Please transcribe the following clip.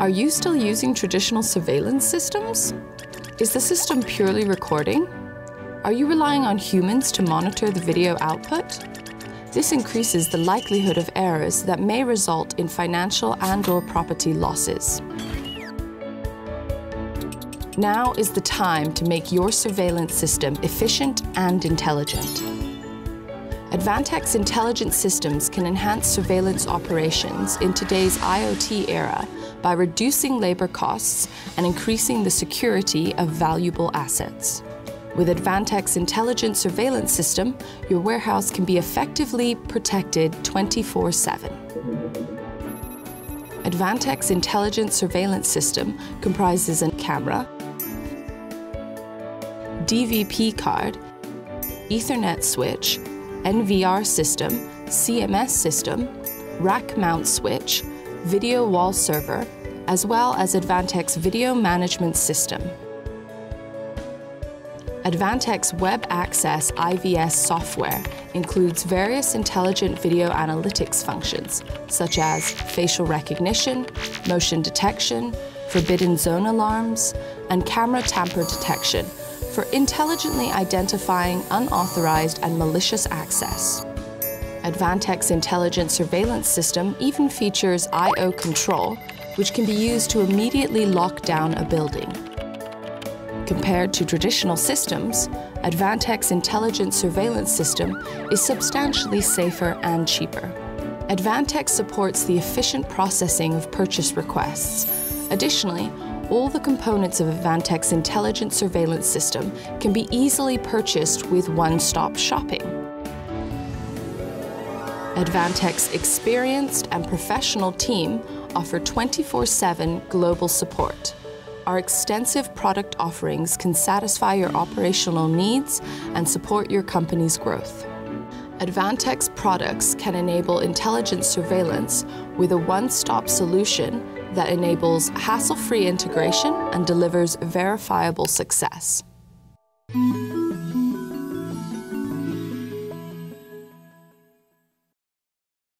Are you still using traditional surveillance systems? Is the system purely recording? Are you relying on humans to monitor the video output? This increases the likelihood of errors that may result in financial and or property losses. Now is the time to make your surveillance system efficient and intelligent. Advantech's intelligent systems can enhance surveillance operations in today's IoT era by reducing labor costs and increasing the security of valuable assets. With Advantech's intelligent surveillance system, your warehouse can be effectively protected 24 7. Advantech's intelligent surveillance system comprises a camera, DVP card, Ethernet switch, NVR system, CMS system, rack mount switch, video wall server, as well as Advantech's video management system. Advantech's Web Access IVS software includes various intelligent video analytics functions, such as facial recognition, motion detection, forbidden zone alarms, and camera tamper detection for intelligently identifying unauthorized and malicious access. Advantech's intelligent surveillance system even features I.O. control, which can be used to immediately lock down a building. Compared to traditional systems, Advantech's intelligent surveillance system is substantially safer and cheaper. Advantech supports the efficient processing of purchase requests. Additionally, all the components of Advantech's intelligent surveillance system can be easily purchased with one-stop shopping. Advantech's experienced and professional team offer 24-7 global support. Our extensive product offerings can satisfy your operational needs and support your company's growth. Advantech's products can enable intelligent surveillance with a one-stop solution that enables hassle-free integration and delivers verifiable success.